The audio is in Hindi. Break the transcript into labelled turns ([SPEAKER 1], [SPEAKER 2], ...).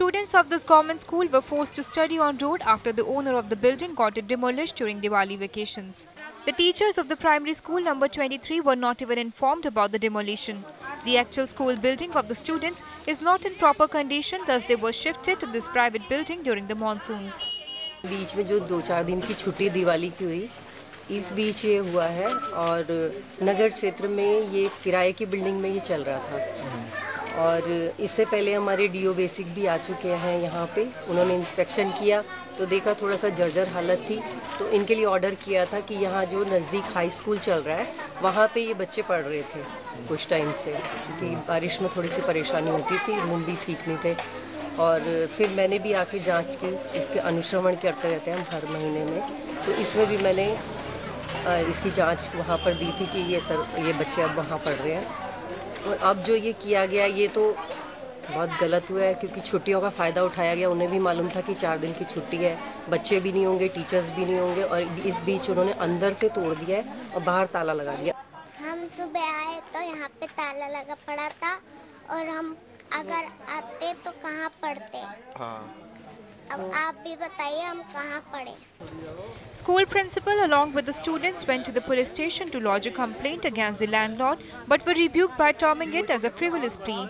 [SPEAKER 1] Students of this government school were forced to study on road after the owner of the building got it demolished during Diwali vacations. The teachers of the primary school number 23 were not even informed about the demolition. The actual school building of the students is not in proper condition thus they were shifted to this private building during the monsoons.
[SPEAKER 2] बीच में जो दो चार दिन की छुट्टी दिवाली की हुई इस बीच ये हुआ है और नगर क्षेत्र में ये किराए की बिल्डिंग में ये चल रहा था और इससे पहले हमारे डीओ बेसिक भी आ चुके हैं यहाँ पे। उन्होंने इंस्पेक्शन किया तो देखा थोड़ा सा जर्जर हालत थी तो इनके लिए ऑर्डर किया था कि यहाँ जो नज़दीक हाई स्कूल चल रहा है, वहाँ पे ये बच्चे पढ़ रहे थे कुछ टाइम से क्योंकि बारिश में थोड़ी सी परेशानी होती थी, रूम भी ठीक नहीं थे। और फिर मैंने भी आके जाँच की, इसके अनुश्रवण करते रहते हैं हम हर महीने में। तो इसमें भी मैंने इसकी जाँच वहाँ पर दी थी कि ये सर, ये बच्चे अब वहाँ पढ़ रहे हैं। और अब जो ये किया गया ये तो बहुत गलत हुआ है क्योंकि छुट्टियों का फ़ायदा उठाया गया। उन्हें भी मालूम था कि चार दिन की छुट्टी है बच्चे भी नहीं होंगे टीचर्स भी नहीं होंगे और इस बीच उन्होंने अंदर से तोड़ दिया है और बाहर ताला लगा दिया।
[SPEAKER 3] हम सुबह आए तो यहाँ पे ताला लगा पड़ा था और हम अगर आते तो कहाँ पढ़ते?
[SPEAKER 1] School principal along with the students went to the police station to lodge a complaint against the landlord but were rebuked by terming it as a frivolous plea.